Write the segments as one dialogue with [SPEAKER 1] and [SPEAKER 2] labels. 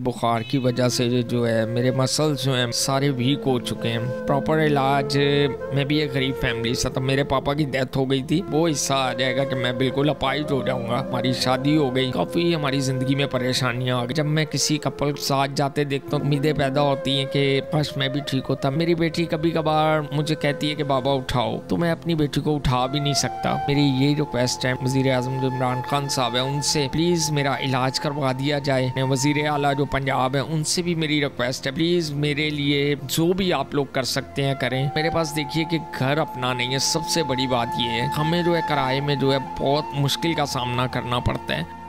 [SPEAKER 1] बुखार की वजह से जो है, मेरे मसल्स जो हैं, सारे वीक हो चुके हैं। प्रॉपर इलाज, मैं भी एक गरीब फैमिली से तो मेरे पापा की डेथ हो गई थी। वो हिस्सा आ जाएगा कि मैं बिल्कुल अपाइज हो जाऊँगा। हमारी शादी हो गई। काफ़ी हमारी ज़िंदगी में परेशानियाँ आ गई। जब मैं किसी कपल के साथ जाते देखता हूँ, उम्मीदें पैदा होती हैं कि बस मैं भी ठीक होता। मेरी बेटी कभी कभार मुझे कहती है कि, बाबा, उठाओ। तो मैं अपनी बेटी को उठा भी नहीं सकता। मेरी यही रिक्वेस्ट है वज़ीर अजम जो इमरान खान साहब है, उनसे प्लीज़ मेरा इलाज करवा दिया जाए। मैं वज़ीर जो पंजाब है, उनसे भी मेरी रिक्वेस्ट है। प्लीज़ मेरे लिए जो भी आप लोग कर सकते हैं, करें। मेरे पास देखिए कि घर अपना नहीं है। सबसे बड़ी बात ये है, हमें जो है, किराए में जो है, बहुत मुश्किल का सामना करना पड़ता है।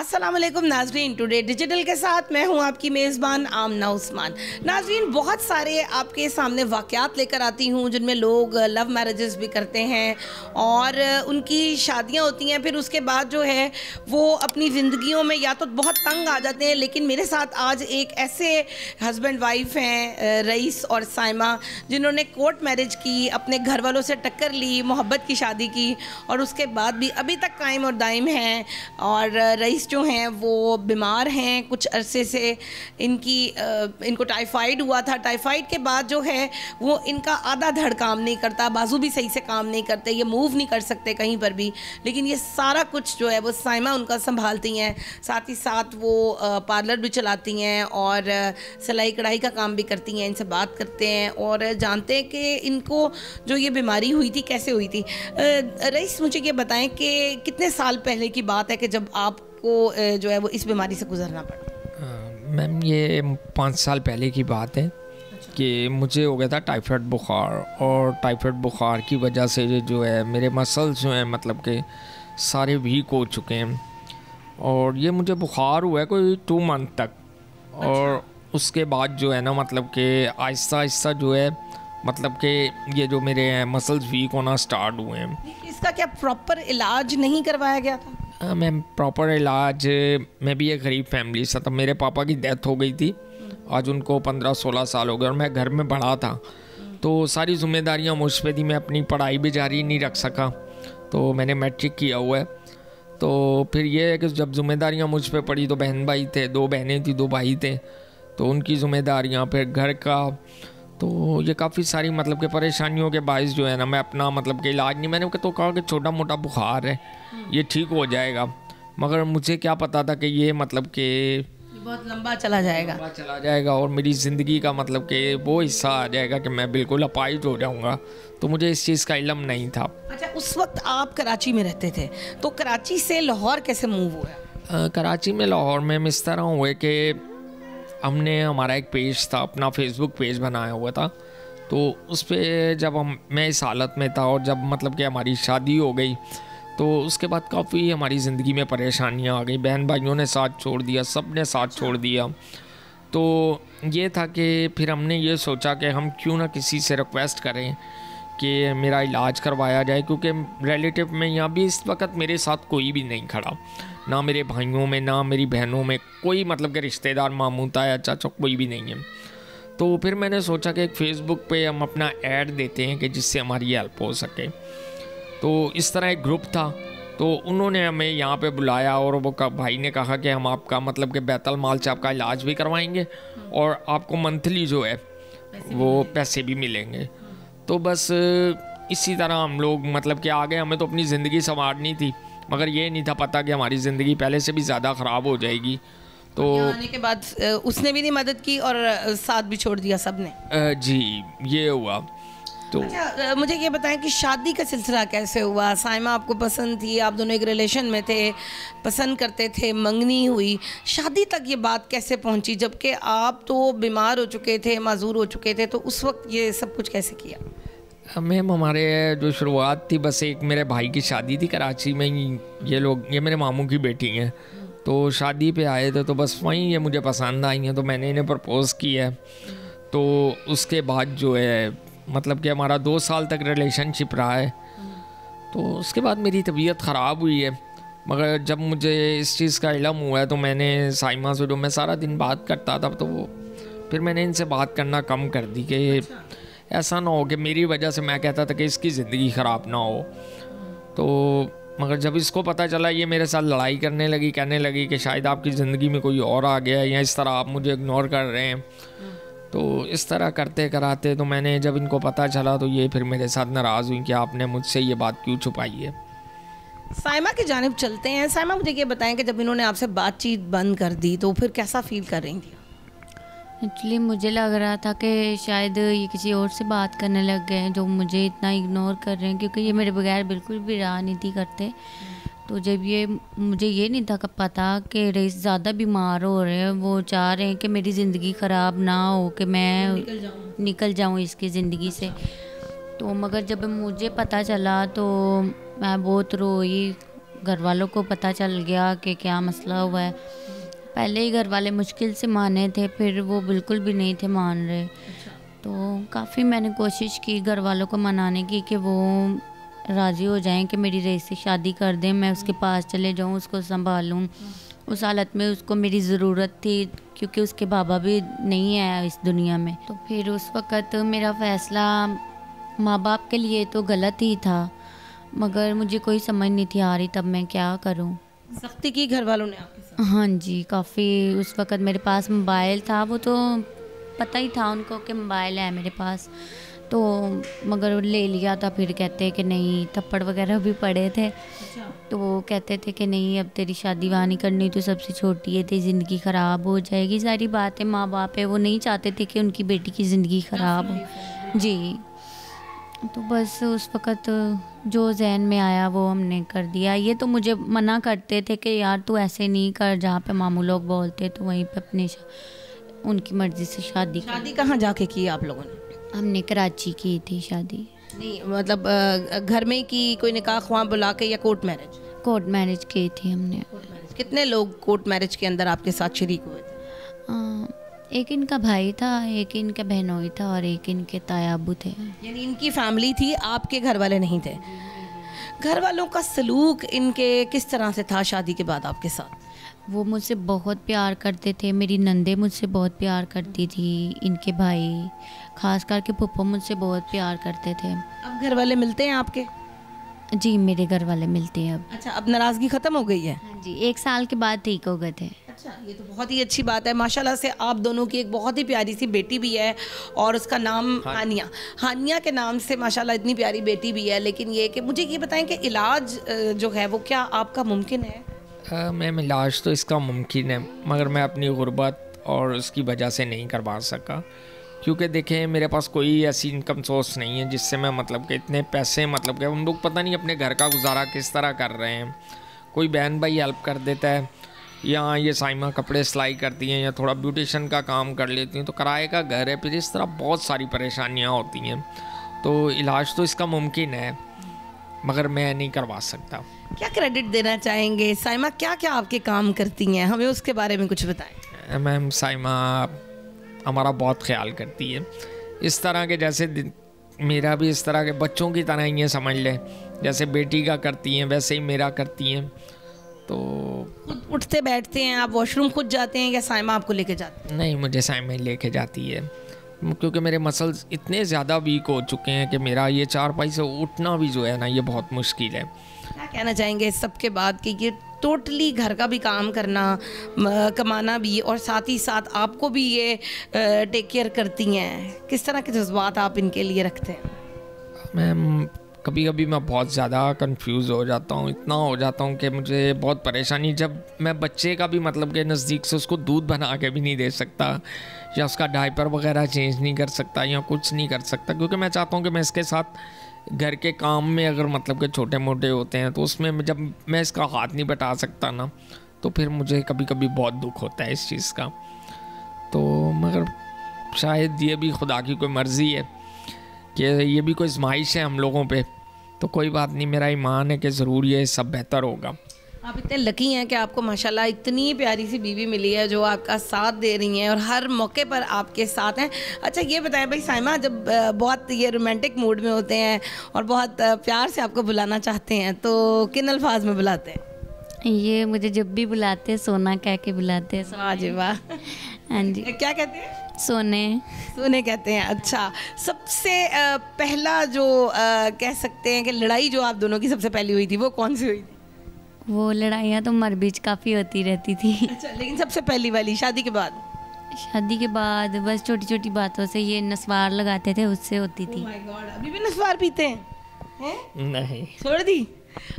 [SPEAKER 2] अस्सलाम वालेकुम नाजरीन टुडे डिजिटल के साथ मैं हूँ आपकी मेज़बान आमना उस्मान। नाजरीन, बहुत सारे आपके सामने वाक़ात लेकर आती हूँ, जिनमें लोग लव मैरिजेस भी करते हैं और उनकी शादियाँ होती हैं। फिर उसके बाद जो है, वो अपनी ज़िंदगियों में या तो बहुत तंग आ जाते हैं, लेकिन मेरे साथ आज एक ऐसे हस्बैंड वाइफ हैं, रईस और साइमा जिन्होंने कोर्ट मैरिज की, अपने घर वालों से टक्कर ली, मोहब्बत की शादी की, और उसके बाद भी अभी तक कायम और दायम हैं। और रईस जो हैं, वो बीमार हैं। कुछ अरसे से इनकी इनको टाइफाइड हुआ था। टाइफाइड के बाद जो है, वो इनका आधा धड़ काम नहीं करता, बाजू भी सही से काम नहीं करते, ये मूव नहीं कर सकते कहीं पर भी। लेकिन ये सारा कुछ जो है, वो साइमा उनका संभालती हैं। साथ ही साथ वो पार्लर भी चलाती हैं और सिलाई कढ़ाई का काम भी करती हैं, इनसे बात करते हैं और जानते हैं कि इनको जो ये बीमारी हुई थी, कैसे हुई थी। रईस मुझे ये बताएँ कि कितने साल पहले की बात है कि जब आप आपको जो है वो इस बीमारी से गुजरना पड़ा
[SPEAKER 1] मैम ये पाँच साल पहले की बात है अच्छा। कि मुझे हो गया था टाइफाइड बुखार और टाइफाइड बुखार की वजह से जो है मेरे मसल्स जो हैं मतलब के सारे वीक हो चुके हैं और ये मुझे बुखार हुआ है कोई टू मंथ तक अच्छा। और उसके बाद जो है ना मतलब कि आहिस्ता आहिस्ता जो है मतलब के ये जो मेरे मसल्स वीक होना स्टार्ट हुए हैं
[SPEAKER 2] इसका क्या प्रॉपर इलाज नहीं करवाया गया था
[SPEAKER 1] मैम प्रॉपर इलाज मैं भी एक गरीब फैमिली से तब मेरे पापा की डेथ हो गई थी। आज उनको पंद्रह सोलह साल हो गए और मैं घर में पढ़ा था। तो सारी जिम्मेदारियाँ मुझ पर थी मैं अपनी पढ़ाई भी जारी नहीं रख सका। तो मैंने मैट्रिक किया हुआ है। तो फिर ये है कि जब जिम्मेदारियाँ मुझ पर पड़ी तो बहन भाई थे दो बहनें थी दो भाई थे। तो उनकी जिम्मेदारियाँ फिर घर का तो ये काफ़ी सारी मतलब कि परेशानियों के बायस जो है ना मैं अपना मतलब कि इलाज नहीं मैंने तो कहा कि छोटा मोटा बुखार है ये ठीक हो जाएगा। मगर मुझे क्या पता था कि ये मतलब कि
[SPEAKER 2] बहुत लंबा चला जाएगा।
[SPEAKER 1] लंबा चला जाएगा और मेरी ज़िंदगी का मतलब कि वो हिस्सा आ जाएगा कि मैं बिल्कुल अपाइज हो जाऊँगा। तो मुझे इस चीज़ का इलम नहीं था।
[SPEAKER 2] अच्छा उस वक्त आप कराची में रहते थे तो कराची से लाहौर कैसे मूव हुआ?
[SPEAKER 1] कराची में लाहौर में इस तरह हुए कि हमने, हमारा एक पेज था, अपना फेसबुक पेज बनाया हुआ था। तो उस पर जब हम, मैं इस हालत में था और जब मतलब कि हमारी शादी हो गई तो उसके बाद काफ़ी हमारी ज़िंदगी में परेशानियाँ आ गई। बहन भाइयों ने साथ छोड़ दिया सबने साथ छोड़ दिया। तो ये था कि फिर हमने ये सोचा कि हम क्यों ना किसी से रिक्वेस्ट करें। कि मेरा इलाज करवाया जाए क्योंकि रिलेटिव में यहाँ भी इस वक्त मेरे साथ कोई भी नहीं खड़ा। ना मेरे भाइयों में ना मेरी बहनों में कोई मतलब कि रिश्तेदार मामूता या चाचा कोई भी नहीं है। तो फिर मैंने सोचा कि एक फ़ेसबुक पे हम अपना ऐड देते हैं कि जिससे हमारी हेल्प हो सके। तो इस तरह एक ग्रुप था। तो उन्होंने हमें यहाँ पे बुलाया और वो भाई ने कहा कि हम आपका मतलब कि बैतल माल से आपका इलाज भी करवाएँगे और आपको मंथली जो है वो पैसे भी मिलेंगे। तो बस इसी तरह हम लोग मतलब कि आगे हमें तो अपनी ज़िंदगी संवारनी थी मगर ये नहीं था पता कि हमारी ज़िंदगी पहले से भी ज़्यादा ख़राब हो जाएगी।
[SPEAKER 2] तो आने के बाद उसने भी नहीं मदद की और साथ भी छोड़ दिया सबने
[SPEAKER 1] जी ये हुआ।
[SPEAKER 2] तो अच्छा, मुझे ये बताएँ कि शादी का सिलसिला कैसे हुआ? साइमा आपको पसंद थी आप दोनों एक रिलेशन में थे पसंद करते थे मंगनी हुई। शादी तक ये बात कैसे पहुँची? जबकि आप तो बीमार हो चुके थे माजूर हो चुके थे तो उस वक्त ये सब कुछ कैसे किया?
[SPEAKER 1] मैम, हमारे जो शुरुआत थी, बस एक मेरे भाई की शादी थी कराची में ही। ये लोग, ये मेरे मामू की बेटी हैं। तो शादी पे आए थे तो बस वहीं ये मुझे पसंद आई हैं तो मैंने इन्हें प्रपोज़ किया है। तो उसके बाद जो है मतलब कि हमारा दो साल तक रिलेशनशिप रहा है। तो उसके बाद मेरी तबीयत ख़राब हुई है। मगर जब मुझे इस चीज़ का इलम हुआ है तो मैंने साइमा से जो मैं सारा दिन बात करता था तो वो, फिर मैंने इनसे बात करना कम कर दी कि ऐसा ना हो कि मेरी वजह से मैं कहता था कि इसकी ज़िंदगी ख़राब ना हो। तो मगर जब इसको पता चला, ये मेरे साथ लड़ाई करने लगी, कहने लगी कि शायद आपकी ज़िंदगी में कोई और आ गया या इस तरह आप मुझे इग्नोर कर रहे हैं। तो इस तरह करते कराते तो मैंने जब इनको पता चला तो ये फिर मेरे साथ नाराज़ हुई कि आपने मुझसे ये बात क्यों छुपाई है?
[SPEAKER 2] साइमा की जानब चलते हैं। साइमा, मुझे ये बताएँ कि जब इन्होंने आपसे बातचीत बंद कर दी तो फिर कैसा फील कर रही थी?
[SPEAKER 3] एक्चुअली मुझे लग रहा था कि शायद ये किसी और से बात करने लग गए हैं जो मुझे इतना इग्नोर कर रहे हैं क्योंकि ये मेरे बगैर बिल्कुल भी राजनीति करते। तो जब ये मुझे ये नहीं था पता कि रईस ज़्यादा बीमार हो रहे हैं वो चाह रहे हैं कि मेरी ज़िंदगी ख़राब ना हो कि मैं निकल जाऊँ। इसकी ज़िंदगी से। तो मगर जब मुझे पता चला तो मैं बहुत रोई। घर वालों को पता चल गया कि क्या मसला हुआ है। पहले ही घर वाले मुश्किल से माने थे फिर वो बिल्कुल भी नहीं थे मान रहे। अच्छा। तो काफ़ी मैंने कोशिश की घर वालों को मनाने की कि वो राज़ी हो जाएँ कि मेरी रेस से शादी कर दें मैं उसके पास चले जाऊँ उसको संभालूं। उस हालत में उसको मेरी ज़रूरत थी क्योंकि उसके बाबा भी नहीं है इस दुनिया में। तो फिर उस वक़्त मेरा फ़ैसला माँ बाप के लिए तो गलत ही था मगर मुझे कोई समझ नहीं थी आ रही तब मैं क्या करूँ।
[SPEAKER 2] सख्ती की घर वालों ने आपके साथ
[SPEAKER 3] हाँ जी काफ़ी उस वक़्त मेरे पास मोबाइल था वो तो पता ही था उनको कि मोबाइल है मेरे पास। तो मगर ले लिया था फिर कहते कि नहीं थप्पड़ वगैरह भी पड़े थे। अच्छा। तो वो कहते थे कि नहीं अब तेरी शादी वहाँ नहीं करनी तो सबसे छोटी है तेरी ज़िंदगी ख़राब हो जाएगी। सारी बातें माँ बाप है वो नहीं चाहते थे कि उनकी बेटी की ज़िंदगी ख़राब हो। जी। तो बस उस वक़्त जो जहन में आया वो हमने कर दिया। ये तो मुझे मना करते थे कि यार तू ऐसे नहीं कर जहाँ पे मामू लोग बोलते तो वहीं पे अपने उनकी मर्ज़ी से शादी
[SPEAKER 2] शादी कहाँ जाके की आप लोगों ने?
[SPEAKER 3] हमने कराची की थी शादी।
[SPEAKER 2] नहीं मतलब घर में की कोई निकाह ख्वाह बुला के या कोर्ट मैरिज?
[SPEAKER 3] कोर्ट मैरिज की थी हमने।
[SPEAKER 2] कितने लोग कोर्ट मैरिज के अंदर आपके साथ शरीक हुए थे?
[SPEAKER 3] एक इनका भाई था एक इनका बहनोई था और एक इनके तायाबू थे।
[SPEAKER 2] यानी इनकी फैमिली थी आपके घर वाले नहीं थे। घर वालों का सलूक इनके किस तरह से था शादी के बाद आपके साथ?
[SPEAKER 3] वो मुझसे बहुत प्यार करते थे मेरी नंदे मुझसे बहुत प्यार करती थी इनके भाई खास करके पप्पो मुझसे बहुत प्यार करते थे।
[SPEAKER 2] अब घर वाले मिलते हैं आपके?
[SPEAKER 3] जी मेरे घर वाले मिलते हैं अब।
[SPEAKER 2] अच्छा अब नाराज़गी ख़त्म हो गई है?
[SPEAKER 3] हाँ जी एक साल के बाद ठीक हो गए थे।
[SPEAKER 2] अच्छा ये तो बहुत ही अच्छी बात है। माशाल्लाह से आप दोनों की एक बहुत ही प्यारी सी बेटी भी है और उसका नाम हाँ। हानिया। हानिया के नाम से माशाल्लाह इतनी प्यारी बेटी भी है लेकिन ये कि मुझे ये बताएँ कि इलाज जो है वो क्या आपका मुमकिन है?
[SPEAKER 1] मैम इलाज तो इसका मुमकिन है मगर मैं अपनी गुर्बत और उसकी वजह से नहीं करवा सका। क्योंकि देखें मेरे पास कोई ऐसी इनकम सोर्स नहीं है जिससे मैं मतलब कि इतने पैसे मतलब कि हम लोग पता नहीं अपने घर का गुजारा किस तरह कर रहे हैं। कोई बहन भाई हेल्प कर देता है या ये साइमा कपड़े सिलाई करती हैं या थोड़ा ब्यूटिशन का काम कर लेती हैं तो किराए का घर है फिर इस तरह बहुत सारी परेशानियाँ होती हैं। तो इलाज तो इसका मुमकिन है मगर मैं नहीं करवा सकता।
[SPEAKER 2] क्या क्रेडिट देना चाहेंगे? साइमा क्या क्या आपके काम करती हैं? हमें उसके बारे में कुछ बताएँ।
[SPEAKER 1] मैम साइमा हमारा बहुत ख्याल करती है। इस तरह के जैसे मेरा भी इस तरह के बच्चों की तरह ही है समझ लें। जैसे बेटी का करती हैं वैसे ही मेरा करती हैं। तो
[SPEAKER 2] खुद उठते बैठते हैं आप वॉशरूम खुद जाते हैं या साइमा आपको लेके जाते
[SPEAKER 1] हैं? नहीं मुझे साइमा ही लेके जाती है। क्योंकि मेरे मसल्स इतने ज़्यादा वीक हो चुके हैं कि मेरा ये चार पाई से उठना भी जो है ना ये बहुत मुश्किल है।
[SPEAKER 2] क्या कहना चाहेंगे इस सब के बाद कि ये टोटली घर का भी काम करना कमाना भी और साथ ही साथ आपको भी ये टेक केयर करती हैं। किस तरह के जज्बात आप इनके लिए रखते हैं?
[SPEAKER 1] मैम कभी कभी मैं बहुत ज़्यादा कंफ्यूज हो जाता हूँ, इतना हो जाता हूँ कि मुझे बहुत परेशानी जब मैं बच्चे का भी मतलब के नज़दीक से उसको दूध बना के भी नहीं दे सकता या उसका डायपर वगैरह चेंज नहीं कर सकता या कुछ नहीं कर सकता, क्योंकि मैं चाहता हूँ कि मैं इसके साथ घर के काम में अगर मतलब के छोटे मोटे होते हैं तो उसमें जब मैं इसका हाथ नहीं बटा सकता ना तो फिर मुझे कभी कभी बहुत दुख होता है इस चीज़ का। तो मगर शायद ये भी खुदा की कोई मर्ज़ी है। कि ये भी कोई आजमाइश है हम लोगों पे। तो कोई बात नहीं मेरा ईमान है कि ज़रूर ये सब बेहतर होगा।
[SPEAKER 2] आप इतने लकी हैं कि आपको माशाल्लाह इतनी प्यारी सी बीवी मिली है जो आपका साथ दे रही हैं और हर मौके पर आपके साथ हैं। अच्छा ये बताएँ भाई साइमा जब बहुत ये रोमांटिक मूड में होते हैं और बहुत प्यार से आपको बुलाना चाहते हैं तो किन अल्फाज में बुलाते हैं?
[SPEAKER 3] ये मुझे जब भी बुलाते हैं सोना कह के बुलाते हैं।
[SPEAKER 2] वाह जी वाह।
[SPEAKER 3] हाँ जी।
[SPEAKER 2] क्या कहते हैं?
[SPEAKER 3] सोने।
[SPEAKER 2] सोने कहते हैं अच्छा। सबसे पहला जो कह सकते हैं कि लड़ाई जो आप दोनों की सबसे पहली हुई थी वो कौन सी हुई थी?
[SPEAKER 3] वो लड़ाइयाँ तो मर बीच काफ़ी होती रहती थी।
[SPEAKER 2] अच्छा लेकिन सबसे पहली वाली शादी के बाद?
[SPEAKER 3] शादी के बाद बस छोटी छोटी बातों से ये नस्वार लगाते थे उससे होती थी।
[SPEAKER 2] माय गॉड अभी भी नस्वार पीते हैं? हैं?
[SPEAKER 1] नहीं।
[SPEAKER 2] छोड़ दी।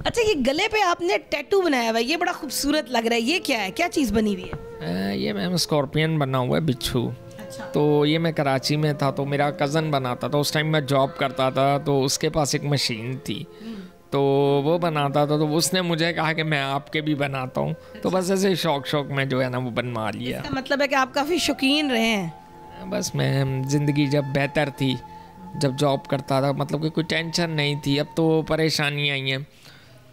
[SPEAKER 2] अच्छा ये गले पे आपने टैटू बनाया हुआ है ये बड़ा खूबसूरत लग रहा है ये क्या है? क्या चीज़ बनी हुई है?
[SPEAKER 1] अ, ये मैम स्कॉर्पियन बना हुआ है बिच्छू।
[SPEAKER 2] अच्छा।
[SPEAKER 1] तो ये मैं कराची में था तो मेरा कज़न बनाता था उस टाइम मैं जॉब करता था तो उसके पास एक मशीन थी। तो वो बनाता था तो उसने मुझे कहा कि मैं आपके भी बनाता हूँ। तो बस ऐसे शौक शौक में जो है ना वो बनवा लिया।
[SPEAKER 2] मतलब है कि आप काफ़ी शौकीन रहे हैं।
[SPEAKER 1] बस मैं ज़िंदगी जब बेहतर थी जब जॉब करता था मतलब कि कोई टेंशन नहीं थी अब तो परेशानी आई हैं।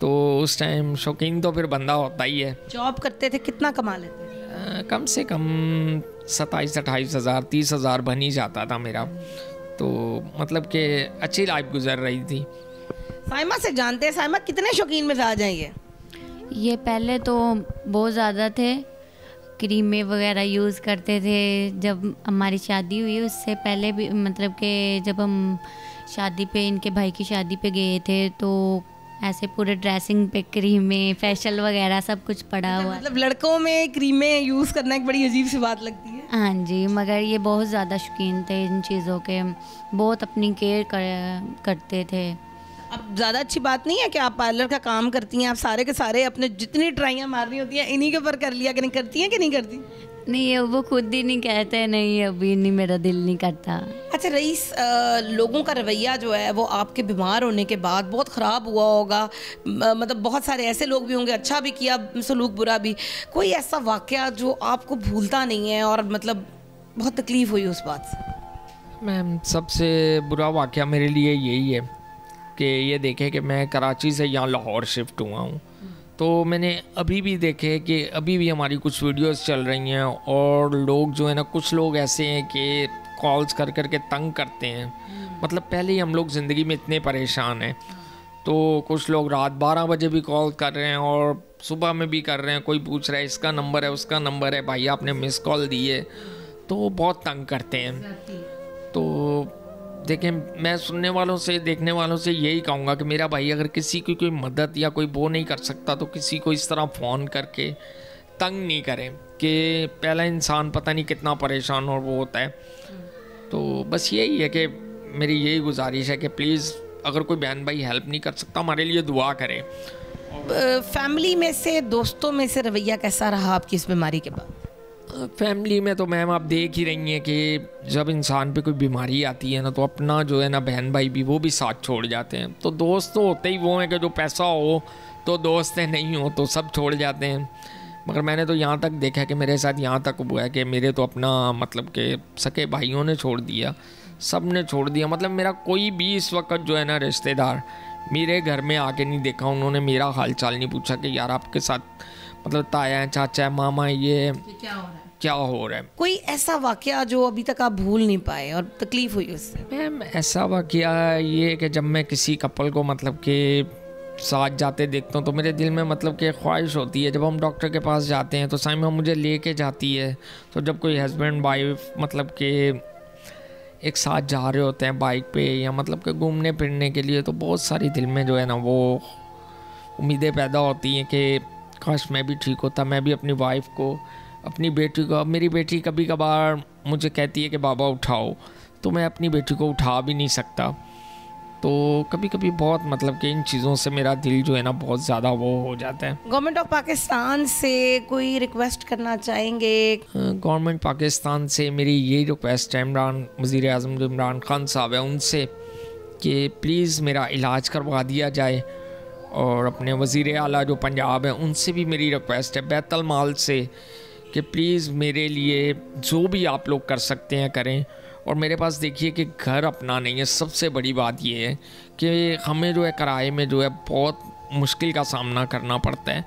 [SPEAKER 1] तो उस टाइम शौकीन तो फिर बंदा होता ही है।
[SPEAKER 2] जॉब करते थे कितना कमा लेते?
[SPEAKER 1] कम से कम सत्ताईस अट्ठाईस हज़ार तीस हज़ार बन ही जाता था मेरा। तो मतलब कि अच्छी लाइफ गुजर रही थी।
[SPEAKER 2] साइमा से जानते हैं साइमा कितने शौकीन मिजाज हैं ये
[SPEAKER 3] ये पहले तो बहुत ज़्यादा थे क्रीमें वगैरह यूज़ करते थे। जब हमारी शादी हुई उससे पहले भी मतलब कि जब हम शादी पे इनके भाई की शादी पे गए थे तो ऐसे पूरे ड्रेसिंग पे क्रीमें फैशल वगैरह सब कुछ पड़ा हुआ।
[SPEAKER 2] मतलब लड़कों में क्रीमें यूज़ करना एक बड़ी अजीब सी बात लगती है।
[SPEAKER 3] हाँ जी मगर ये बहुत ज़्यादा शौकीन थे इन चीज़ों के। बहुत अपनी केयर कर, करते थे।
[SPEAKER 2] अब ज़्यादा अच्छी बात नहीं है कि आप पार्लर का काम करती हैं आप सारे के सारे अपने जितनी ट्राइयाँ मारनी होती हैं इन्हीं के ऊपर कर लिया कि नहीं करती हैं कि नहीं करती?
[SPEAKER 3] नहीं ये वो खुद ही नहीं कहते नहीं अभी नहीं मेरा दिल नहीं करता।
[SPEAKER 2] अच्छा रईस अ, लोगों का रवैया जो है वो आपके बीमार होने के बाद बहुत ख़राब हुआ होगा। मतलब बहुत सारे ऐसे लोग भी होंगे अच्छा भी किया सलूक बुरा भी। कोई ऐसा वाक़ जो आपको भूलता नहीं है और मतलब बहुत तकलीफ़ हुई उस बात से?
[SPEAKER 1] मैम सबसे बुरा वाक़ मेरे लिए यही है कि ये देखें कि मैं कराची से यहाँ लाहौर शिफ्ट हुआ हूँ। तो मैंने अभी भी देखे कि अभी भी हमारी कुछ वीडियोस चल रही हैं और लोग जो है ना कुछ लोग ऐसे हैं कि कॉल्स कर कर के तंग करते हैं। मतलब पहले ही हम लोग ज़िंदगी में इतने परेशान हैं। तो कुछ लोग रात बारह बजे भी कॉल कर रहे हैं और सुबह में भी कर रहे हैं। कोई पूछ रहा है इसका नंबर है उसका नंबर है भाई आपने मिस कॉल दी है तो बहुत तंग करते हैं। देखें मैं सुनने वालों से, देखने वालों से यही कहूँगा कि मेरा भाई अगर किसी की कोई मदद या कोई वो नहीं कर सकता तो किसी को इस तरह फ़ोन करके तंग नहीं करें कि पहला इंसान पता नहीं कितना परेशान और वो होता है। तो बस यही है कि मेरी यही गुजारिश है कि प्लीज़, अगर कोई बहन भाई हेल्प नहीं कर सकता, हमारे लिए दुआ करें।
[SPEAKER 2] फैमिली में से, दोस्तों में से रवैया कैसा रहा आपकी इस बीमारी के बाद?
[SPEAKER 1] फैमिली में तो मैम आप देख ही रही हैं कि जब इंसान पे कोई बीमारी आती है ना तो अपना जो है ना बहन भाई भी वो भी साथ छोड़ जाते हैं। तो दोस्त तो होते ही वो हैं कि जो पैसा हो तो दोस्त है, नहीं हो तो सब छोड़ जाते हैं। मगर मैंने तो यहाँ तक देखा कि मेरे साथ यहाँ तक हुआ है कि मेरे तो अपना मतलब के सके भाइयों ने छोड़ दिया, सबने छोड़ दिया। मतलब मेरा कोई भी इस वक्त जो है ना रिश्तेदार मेरे घर में आके नहीं देखा, उन्होंने मेरा हाल चाल नहीं पूछा कि यार आपके साथ मतलब ताया है चाचा है मामा है ये
[SPEAKER 2] क्या हो रहा है?
[SPEAKER 1] क्या हो रहा है?
[SPEAKER 2] कोई ऐसा वाक़या जो अभी तक आप भूल नहीं पाए और तकलीफ़ हुई उससे?
[SPEAKER 1] मैम ऐसा वाकया ये कि जब मैं किसी कपल को मतलब कि साथ जाते देखता हूँ तो मेरे दिल में मतलब कि ख्वाहिश होती है। जब हम डॉक्टर के पास जाते हैं तो साइमा मुझे ले लेके जाती है। तो जब कोई हस्बैंड वाइफ मतलब कि एक साथ जा रहे होते हैं बाइक पे या मतलब कि घूमने फिरने के लिए तो बहुत सारी दिल में जो है ना वो उम्मीदें पैदा होती हैं कि काश मैं भी ठीक होता मैं भी अपनी वाइफ को अपनी बेटी को अब मेरी बेटी कभी कभार मुझे कहती है कि बाबा उठाओ। तो मैं अपनी बेटी को उठा भी नहीं सकता। तो कभी कभी बहुत मतलब कि इन चीज़ों से मेरा दिल जो है ना बहुत ज़्यादा वो हो जाता है।
[SPEAKER 2] गवर्नमेंट ऑफ़ पाकिस्तान से कोई रिक्वेस्ट करना चाहेंगे?
[SPEAKER 1] गवर्नमेंट पाकिस्तान से मेरी ये रिक्वेस्ट है इमरान वज़ी अजम जो इमरान खान साहब है उनसे कि प्लीज़ मेरा इलाज करवा दिया जाए। और अपने वज़ी अला जो पंजाब है, उनसे भी मेरी रिक्वेस्ट है बैतल माल से कि प्लीज़ मेरे लिए जो भी आप लोग कर सकते हैं करें। और मेरे पास देखिए कि घर अपना नहीं है, सबसे बड़ी बात ये है कि हमें जो है किराए में जो है बहुत मुश्किल का सामना करना पड़ता है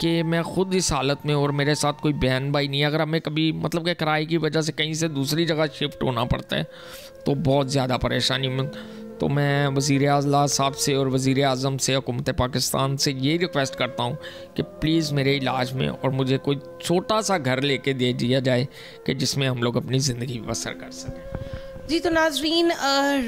[SPEAKER 1] कि मैं खुद इस हालत में और मेरे साथ कोई बहन भाई नहीं अगर हमें कभी मतलब कि किराए की वजह से कहीं से दूसरी जगह शिफ्ट होना पड़ता है तो बहुत ज़्यादा परेशानी। में तो मैं वज़ी अजला साहब से और वज़ी अजम से, हुकूमत पाकिस्तान से ये रिक्वेस्ट करता हूँ कि प्लीज़ मेरे इलाज में और मुझे कोई छोटा सा घर लेके दे दिया जाए कि जिसमें हम लोग अपनी ज़िंदगी बसर कर सकें।
[SPEAKER 2] जी तो नाजरीन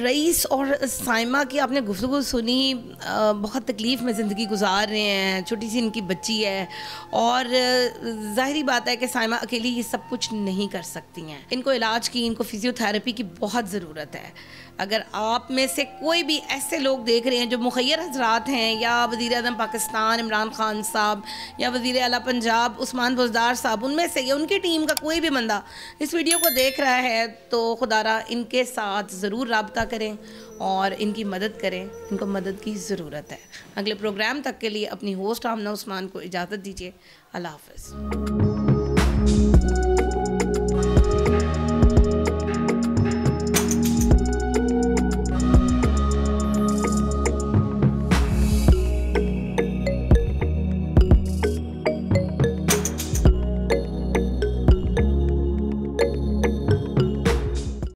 [SPEAKER 2] रईस और साइमा की आपने गुफ्तु सुनी बहुत तकलीफ़ में ज़िंदगी गुजार रहे हैं, छोटी सी इनकी बच्ची है और ज़ाहरी बात है कि साइमा अकेली ये सब कुछ नहीं कर सकती हैं। इनको इलाज की, इनको फिज़ियोथेरेपी की बहुत ज़रूरत है। अगर आप में से कोई भी ऐसे लोग देख रहे हैं जो मुखैर हजरात हैं या वज़ी अजम पाकिस्तान इमरान खान साहब या वज़ी अला पंजाब उस्मान बुजदार साहब, उनमें से या उनकी टीम का कोई भी बंदा इस वीडियो को देख रहा है तो खुदारा इनके साथ ज़रूर रबता करें और इनकी मदद करें। इनको मदद की ज़रूरत है। अगले प्रोग्राम तक के लिए अपनी होस्ट आमना उस्मान को इजाज़त दीजिए। अल्लाह हाफ़